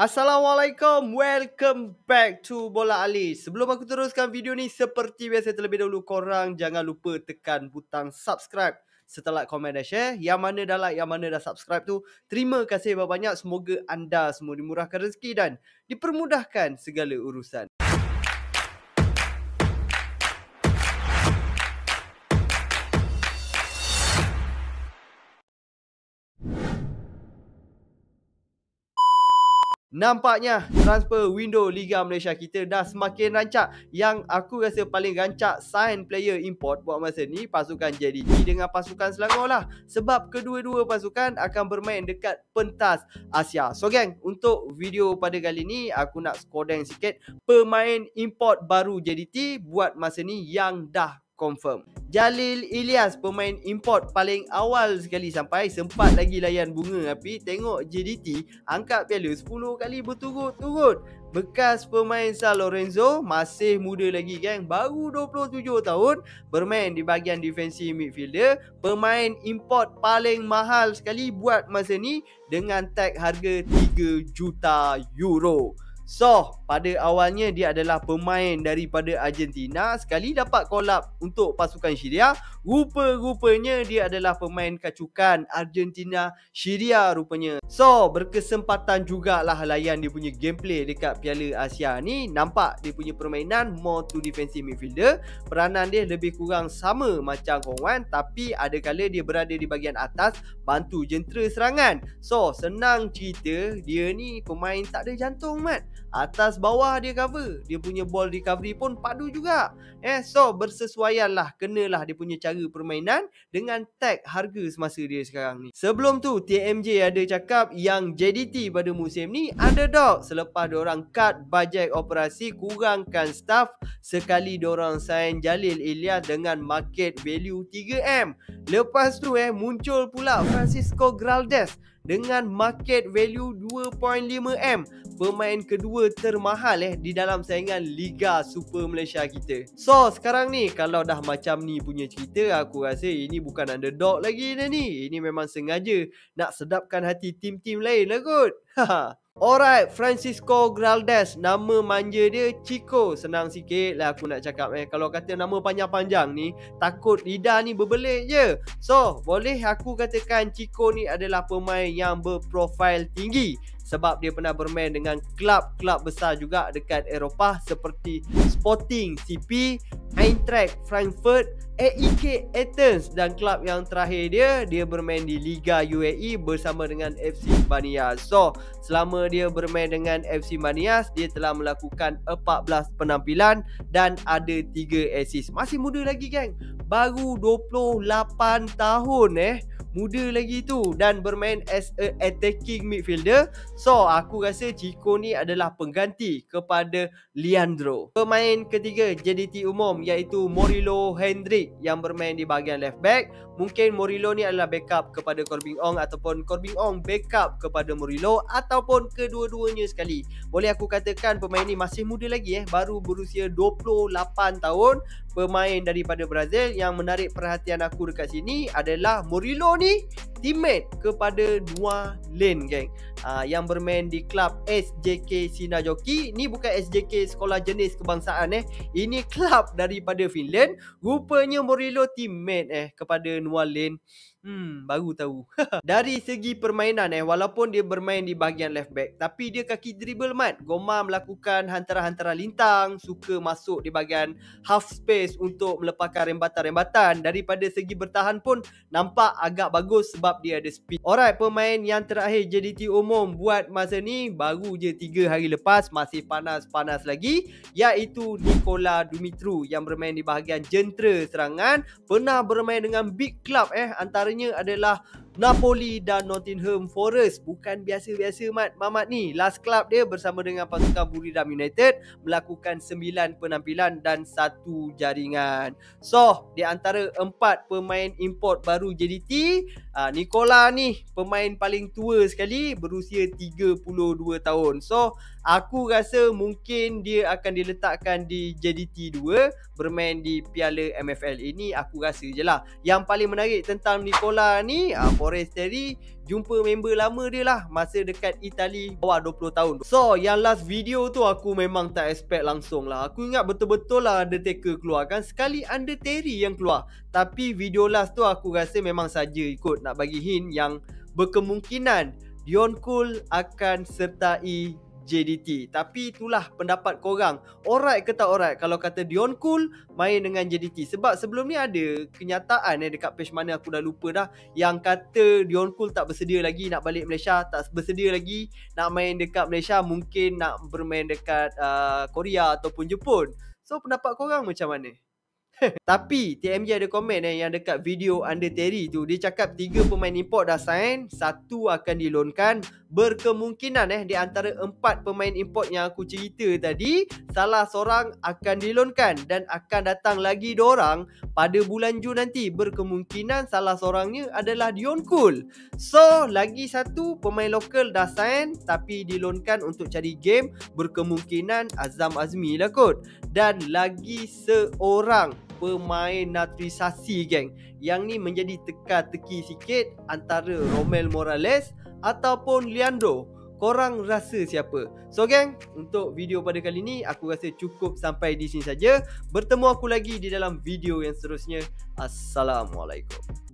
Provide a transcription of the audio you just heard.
Assalamualaikum, welcome back to Bola Ali. Sebelum aku teruskan video ni, seperti biasa terlebih dahulu korang jangan lupa tekan butang subscribe setelah komen dan share. Yang mana dah like, yang mana dah subscribe tu, terima kasih banyak-banyak. Semoga anda semua dimurahkan rezeki dan dipermudahkan segala urusan. Nampaknya transfer window Liga Malaysia kita dah semakin rancak. Yang aku rasa paling rancak sign player import buat masa ni Pasukan JDT dengan pasukan Selangor lah. Sebab kedua-dua pasukan akan bermain dekat pentas Asia. So gang, untuk video pada kali ni aku nak skodeng sikit. Pemain import baru JDT buat masa ni yang dah confirm. Jalil Ilyas pemain import paling awal sekali sampai sempat lagi layan bunga api tengok JDT angkat piala 10 kali berturut-turut. Bekas pemain San Lorenzo masih muda lagi geng baru 27 tahun bermain di bahagian defensive midfielder pemain import paling mahal sekali buat masa ni dengan tag harga 3 juta euro. So, pada awalnya dia adalah pemain daripada Argentina sekali dapat collab untuk pasukan Syria. Rupa-rupanya dia adalah pemain kacukan Argentina Syria rupanya. So, berkesempatan jugalah layan dia punya gameplay dekat Piala Asia ni. Nampak dia punya permainan more to defensive midfielder. Peranan dia lebih kurang sama macam Hong Wan tapi ada kala dia berada di bahagian atas bantu jentera serangan. So, senang cerita dia ni pemain tak ada jantung mat. Atas bawah dia cover Dia punya ball recovery pun padu juga Eh So bersesuaian lah Kenalah dia punya cara permainan Dengan tag harga semasa dia sekarang ni. Sebelum tu TMJ ada cakap Yang JDT pada musim ni Underdog. Selepas orang cut bajet operasi Kurangkan staff Sekali orang sign Jalil Ilyas Dengan market value 3M Lepas tu eh Muncul pula Francisco Graldes dengan market value 2.5M pemain kedua termahal eh di dalam saingan Liga Super Malaysia kita. So sekarang ni kalau dah macam ni punya cerita aku rasa ini bukan underdog lagi ni. Ini memang sengaja nak sedapkan hati tim-tim lain lah kot. Alright, Francisco Graldes. Nama manja dia Chico. Senang sikit lah aku nak cakap eh. Kalau kata nama panjang-panjang ni Takut lidah ni berbelik je. So, boleh aku katakan Chico ni adalah pemain yang berprofil tinggi sebab dia pernah bermain dengan klub-klub besar juga dekat Eropah seperti Sporting CP, Eintracht Frankfurt, AEK Athens dan klub yang terakhir dia dia bermain di Liga UAE bersama dengan FC Banias. So, selama dia bermain dengan FC Banias, dia telah melakukan 14 penampilan dan ada 3 assist. Masih muda lagi geng. Baru 28 tahun eh muda lagi tu dan bermain as a attacking midfielder. So aku rasa Chico ni adalah pengganti kepada Leandro. Pemain ketiga JDT umum iaitu Morilo Hendrik yang bermain di bahagian left back. Mungkin Morilo ni adalah backup kepada Corbin Ong ataupun Corbin Ong backup kepada Morilo ataupun kedua-duanya sekali. Boleh aku katakan pemain ni masih muda lagi eh baru berusia 28 tahun pemain daripada Brazil yang menarik perhatian aku dekat sini adalah Murilo ni teammate kepada Dua Lane geng uh, yang bermain di klub SJK Sinajoki ni bukan SJK sekolah jenis kebangsaan eh ini klub daripada Finland rupanya Murilo teammate eh kepada Dua Lane Hmm, baru tahu. Dari segi permainan eh, walaupun dia bermain di bahagian left back, tapi dia kaki dribble mat. Goma melakukan hantaran-hantaran lintang, suka masuk di bahagian half space untuk melepaskan rembatan-rembatan. Daripada segi bertahan pun nampak agak bagus sebab dia ada speed. Alright, pemain yang terakhir JDT umum buat masa ni baru je 3 hari lepas masih panas-panas lagi iaitu Nikola Dumitru yang bermain di bahagian jentera serangan, pernah bermain dengan big club eh antara antaranya adalah Napoli dan Nottingham Forest. Bukan biasa-biasa mat. Mamat ni last club dia bersama dengan pasukan Buriram United melakukan 9 penampilan dan satu jaringan. So di antara empat pemain import baru JDT ah, Nicola ni pemain paling tua sekali berusia 32 tahun. So aku rasa mungkin dia akan diletakkan di JDT 2 bermain di Piala MFL ini aku rasa je lah. Yang paling menarik tentang Nicola ni uh, Forestieri jumpa member lama dia lah masa dekat Itali bawah 20 tahun. So, yang last video tu aku memang tak expect langsung lah. Aku ingat betul-betul lah Undertaker keluar kan. Sekali Undertaker yang keluar. Tapi video last tu aku rasa memang saja ikut nak bagi hint yang berkemungkinan Dion Cole akan sertai JDT. Tapi itulah pendapat korang. Alright ke tak alright kalau kata Dion Cool main dengan JDT. Sebab sebelum ni ada kenyataan eh dekat page mana aku dah lupa dah yang kata Dion Cool tak bersedia lagi nak balik Malaysia, tak bersedia lagi nak main dekat Malaysia, mungkin nak bermain dekat uh, Korea ataupun Jepun. So pendapat korang macam mana? Tapi TMJ ada komen eh yang dekat video Under Terry tu dia cakap tiga pemain import dah sign, satu akan dilonkan. Berkemungkinan eh di antara empat pemain import yang aku cerita tadi, salah seorang akan dilonkan dan akan datang lagi orang pada bulan Jun nanti. Berkemungkinan salah seorangnya adalah Dion Cool. So, lagi satu pemain lokal dah sign tapi dilonkan untuk cari game. Berkemungkinan Azam Azmi lah kot. Dan lagi seorang pemain naturalisasi geng. Yang ni menjadi teka-teki sikit antara Romel Morales ataupun Leandro. Korang rasa siapa? So geng, untuk video pada kali ni aku rasa cukup sampai di sini saja. Bertemu aku lagi di dalam video yang seterusnya. Assalamualaikum.